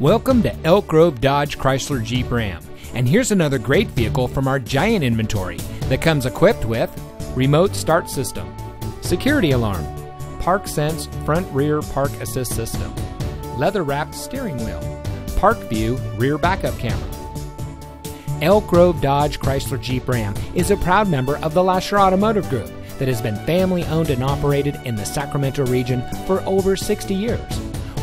Welcome to Elk Grove Dodge Chrysler Jeep Ram. And here's another great vehicle from our giant inventory that comes equipped with remote start system, security alarm, ParkSense front rear park assist system, leather wrapped steering wheel, park view rear backup camera. Elk Grove Dodge Chrysler Jeep Ram is a proud member of the Lasher Automotive Group that has been family owned and operated in the Sacramento region for over 60 years.